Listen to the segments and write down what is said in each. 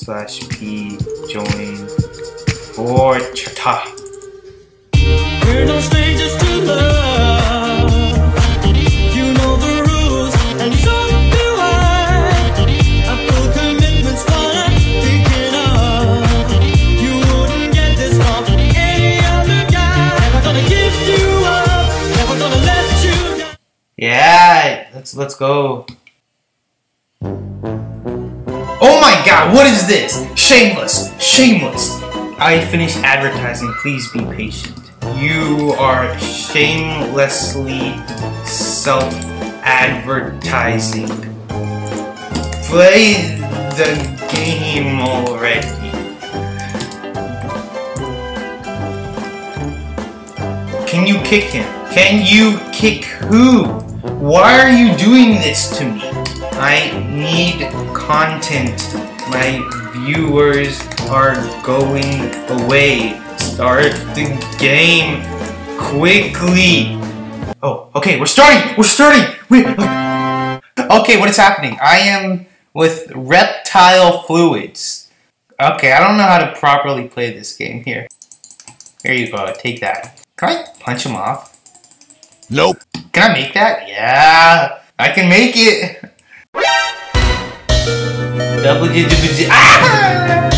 slash p join or chata. We're no strangers to love. You know the rules, and so do I. I full commitment's what I'm thinking of. You wouldn't get this from any other guy. Never gonna give you up. Never gonna let you down. Yeah, let's let's go. Oh my god, what is this? Shameless, shameless. I finished advertising, please be patient. You are shamelessly self-advertising. Play the game already. Can you kick him? Can you kick who? Why are you doing this to me? I need content. My viewers are going away. Start the game quickly. Oh, okay, we're starting. We're starting. Wait. Uh, okay, what is happening? I am with reptile fluids. Okay, I don't know how to properly play this game here. Here you go, take that. Can I punch him off? Nope. Can I make that? Yeah, I can make it. Ah!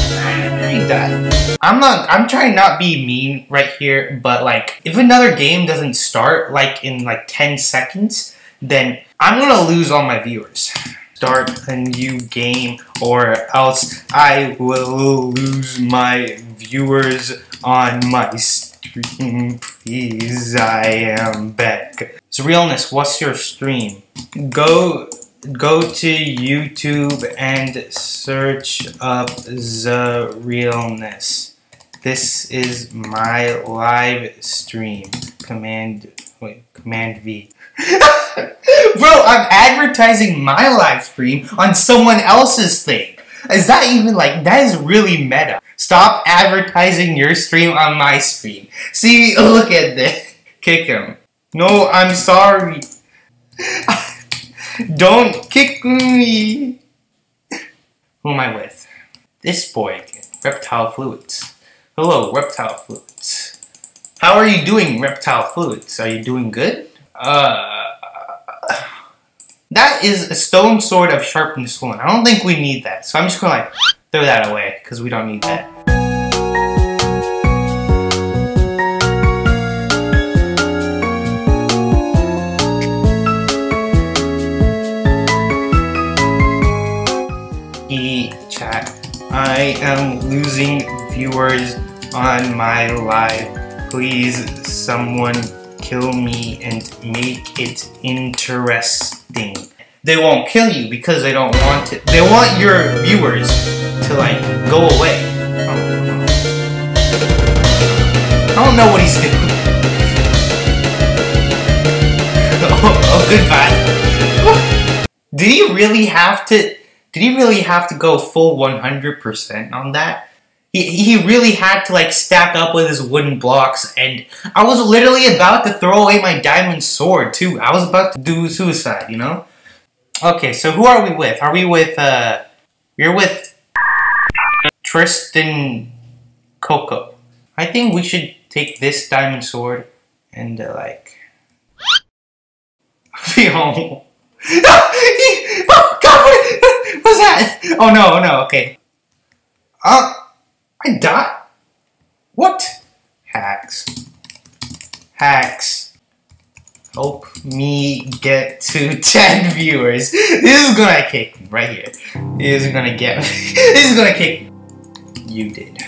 I'm not. I'm trying not be mean right here, but like, if another game doesn't start like in like 10 seconds, then I'm gonna lose all my viewers. Start a new game, or else I will lose my viewers on my stream. Please, I am back. So realness, what's your stream? Go go to YouTube and search up the realness. This is my live stream. Command wait, command V. Bro, I'm advertising my live stream on someone else's thing. Is that even like that is really meta? Stop advertising your stream on my stream. See, look at this. Kick him. No, I'm sorry. Don't kick me. Who am I with? This boy again. Reptile Fluids. Hello, Reptile Fluids. How are you doing, Reptile Fluids? Are you doing good? Uh. That is a stone sword of sharpness one. I don't think we need that. So I'm just gonna like throw that away because we don't need that. I am losing viewers on my live. Please, someone kill me and make it interesting. They won't kill you because they don't want it. They want your viewers to like go away. I don't know what he's doing. oh, oh, goodbye. Did he really have to? Did he really have to go full 100% on that? He, he really had to like stack up with his wooden blocks and I was literally about to throw away my diamond sword too. I was about to do suicide, you know? Okay, so who are we with? Are we with, uh, you're with Tristan Coco. I think we should take this diamond sword and uh, like... oh, God, what was that? Oh no, no, okay. Uh, I died? What? Hacks. Hacks. Help me get to 10 viewers. This is gonna kick me right here. This is gonna get me. This is gonna kick me. You did.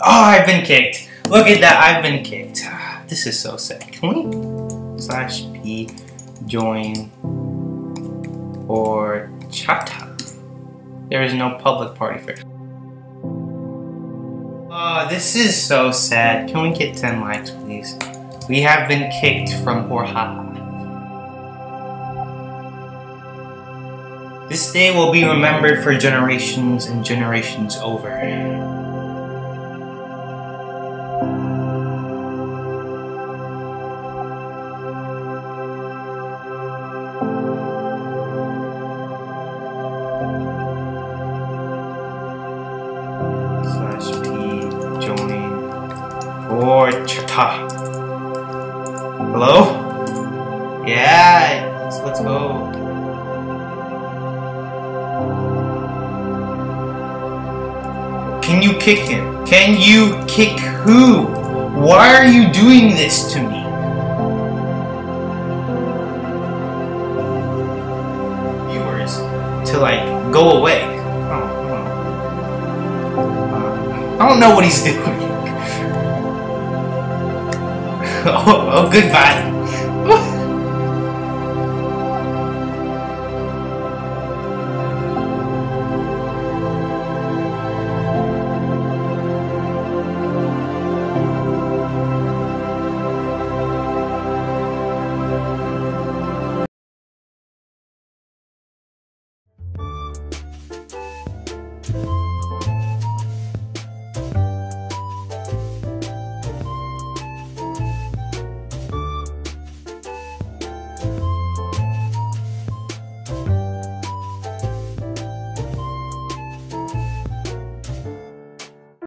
Oh, I've been kicked. Look at that, I've been kicked. This is so sad. Can we slash p join or chata? There is no public party for Oh, this is so sad. Can we get 10 likes, please? We have been kicked from Horhaha. This day will be remembered for generations and generations over. Hello? Yeah, let's, let's go. Can you kick him? Can you kick who? Why are you doing this to me? Viewers, to like go away. Oh, oh. Uh, I don't know what he's doing. oh, oh, goodbye.